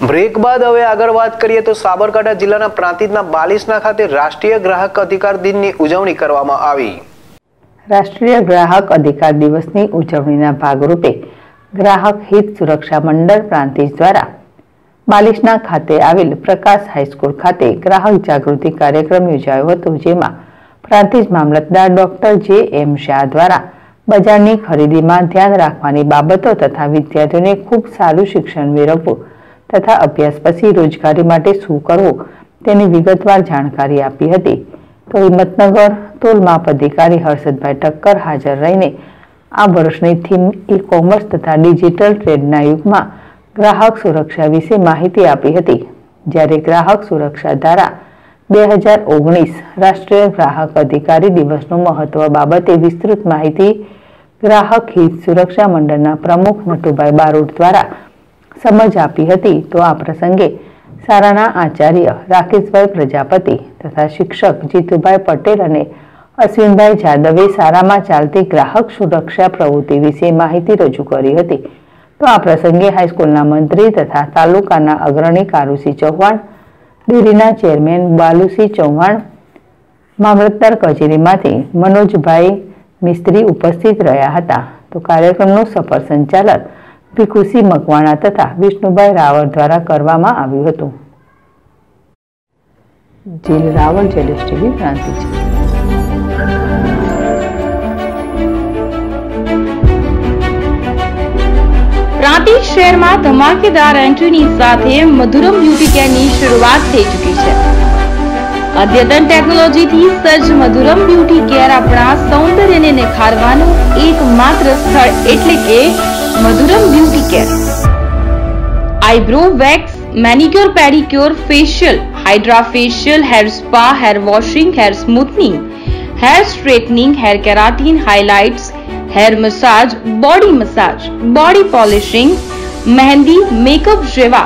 Break બાદ હવે આગળ વાત કરીએ તો સાબરકાંઠા જિલ્લાના પ્રાંતિજના બાલિસના ખાતે રાષ્ટ્રીય ગ્રાહક અધિકાર દિનની ઉજવણી કરવામાં આવી. રાષ્ટ્રીય ગ્રાહક અધિકાર દિવસની ઉજવણીના ભાગરૂપે ગ્રાહક હિત સુરક્ષા મંડળ પ્રાંતિજ દ્વારા બાલિશના ખાતે આવેલ પ્રકાશ હાઈસ્કૂલ ખાતે ગ્રાહક જાગૃતિ કાર્યક્રમ યોજાયો હતો, જેમાં પ્રાંતિજ મામલતદાર ડોક્ટર જે એમ શાહ દ્વારા બજારની ખરીદીમાં ધ્યાન રાખવાની બાબતો તથા વિદ્યાર્થીઓને ખૂબ સારું શિક્ષણ મેળવવું તથા અભ્યાસ પછી રોજગારી માટે શું કરવું તેની વિગતવાર જાણકારી આપી હતી. તો હિંમતનગર તોલ માપ અધિકારી હર્ષદભાઈ ઠક્કર હાજર રહીને આ વર્ષની થીમ ઈ કોમર્સ તથા ડિજિટલ ટ્રેડના યુગમાં ગ્રાહક સુરક્ષા વિશે માહિતી આપી હતી. જ્યારે ગ્રાહક સુરક્ષા ધારા બે હજાર ઓગણીસ રાષ્ટ્રીય ગ્રાહક અધિકારી દિવસનું મહત્વ બાબતે વિસ્તૃત માહિતી ગ્રાહક હિત સુરક્ષા મંડળના પ્રમુખ નટુભાઈ બારોટ દ્વારા સમજ આપી હતી, તો આ પ્રસંગે સારાના આચાર્ય રાકેશભાઈ પ્રજાપતિ તથા શિક્ષક જીતુભાઈ પટેલ અને અશ્વિનભાઈ જાદવે સારામાં ચાલતી ગ્રાહક સુરક્ષા પ્રવૃત્તિ વિશે માહિતી રજૂ કરી હતી. તો આ પ્રસંગે હાઈસ્કૂલના મંત્રી તથા તાલુકાના અગ્રણી કારુસિંહ ચૌહાણ ડેરીના ચેરમેન બાલુસિંહ ચૌહાણ, મામલતદાર કચેરીમાંથી મનોજભાઈ મિસ્ત્રી ઉપસ્થિત રહ્યા હતા. તો કાર્યક્રમનું સફળ સંચાલન ભીખુસિંહ મકવાણા તથા વિષ્ણુભાઈ રાવળ દ્વારા કરવામાં આવ્યું હતું. જેલ રાવળ જેલેસ ટીવી પ્રાંતિજ પ્રાંતિજ શહેરમાં ધમાકેદાર એન્ટ્રીની સાથે મધુરમ બ્યુટી કેરની શરૂઆત થઈ ચૂકી છે. અદ્યતન ટેકનોલોજીથી સજ્જ મધુરમ બ્યુટી કેર આપણા સૌંદર્યને નિખારવાનું એકમાત્ર સ્થળ એટલે કે Madhuram beauty care eyebrow wax manicure pedicure facial hydra facial hair spa hair washing hair smoothening hair straightening hair keratin highlights hair massage body massage body polishing mehndi makeup જેવા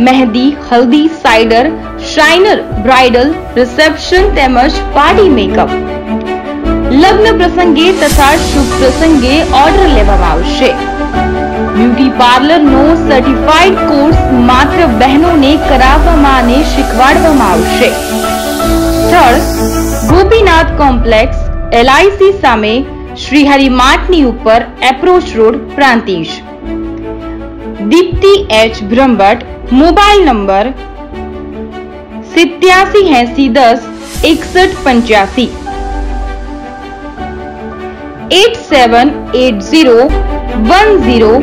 મહેંદી હલ્દી cider shiner bridal reception તેમજ party makeup લગ્ન પ્રસંગે તથા શુભ પ્રસંગે order લેવામાં આવશે. Beauty પાર્લરનો certified course માત્ર બહેનોને કરાવવામાં અને શીખવાડવામાં આવશે. સ્થળ ગોપીનાથ કોમ્પ્લેક્સ એલઆઈસી સામે શ્રીહરિ માર્ટની ઉપર approach road Prantij Dipti H Brahmbhatt, mobile number સિત્યાસી એસી દસ, એકસઠ પંચ્યાસી. Eight seven eight zero one zero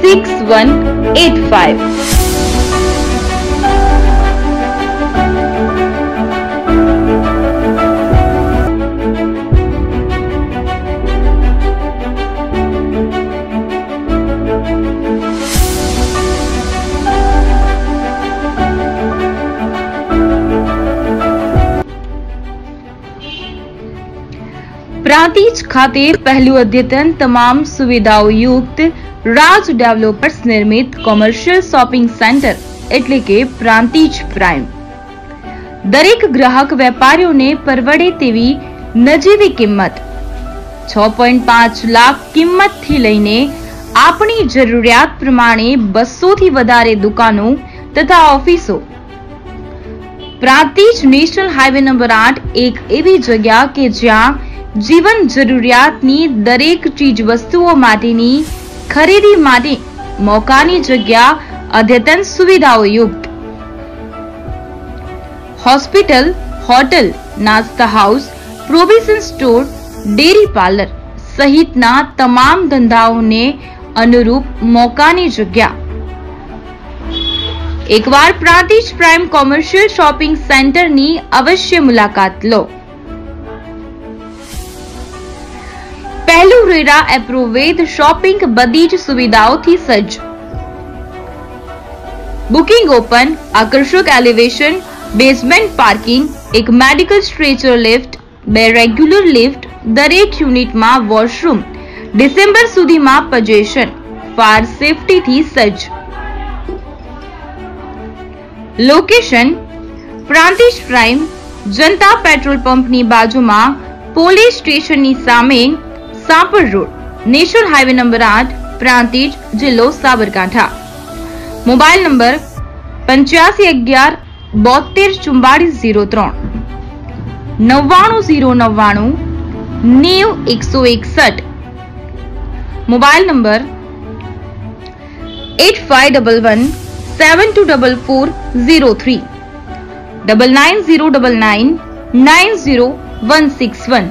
six one eight five. Prantij ખાતે પહેલું અદ્યતન તમામ સુવિધાઓ યુક્ત રાજ ડેવલપર્સ નિર્મિત કોમર્શિયલ શોપિંગ સેન્ટર, એટલે કે પ્રાંતિજ પ્રાઇમ. દરેક ગ્રાહક વેપારીઓને પરવડે તેવી નજીવી કિંમત. છ પોઈન્ટ પાંચ લાખ કિંમતથી લઈને આપણી જરૂરિયાત પ્રમાણે બસોથી વધારે દુકાનો તથા ઓફિસો. પ્રાંતિજ નેશનલ હાઈવે નંબર આઠ એક એવી જગ્યા કે જ્યાં જીવન જરૂરિયાતની દરેક ચીજ વસ્તુઓ માટેની ખરીદી માટે મોકાની જગ્યા અદ્યતન સુવિધાઓ યુક્ત. હોસ્પિટલ, હોટલ, નાસ્તા house, provision store, dairy parlour સહિતના તમામ ધંધાઓને અનુરૂપ મોકાની જગ્યા. એકવાર પ્રાંતિજ પ્રાઇમ કોમર્શિયલ શોપિંગ સેન્ટરની અવશ્ય મુલાકાત લો. રેરા એપ્રુવેદ શોપિંગ બધી જ સુવિધાઓથી સજ્જ. બુકિંગ ઓપન આકર્ષક એલિવેશન બેઝમેન્ટ પાર્કિંગ એક મેડિકલ સ્ટ્રેચર લિફ્ટ બે રેગ્યુલર લિફ્ટ દરેક યુનિટમાં વોશરૂમ ડિસેમ્બર સુધીમાં પજેશન ફાયર સેફટીથી સજ્જ. Location Prantij prime Janata petrol પંપની બાજુમાં પોલીસ સ્ટેશનની સામે Sapar road national highway number આઠ પ્રાંતિજ જિલ્લો સાબરકાંઠા મોબાઈલ નંબર પંચ્યાસી અગિયાર બોતેર ચુમ્બાળીસ ઝીરો ત્રણ નવ્વાણું ઝીરો નવ્વાણું નેવ એકસો એકસઠ mobile number eight five double one seven two double four zero three double nine zero double nine nine zero one six one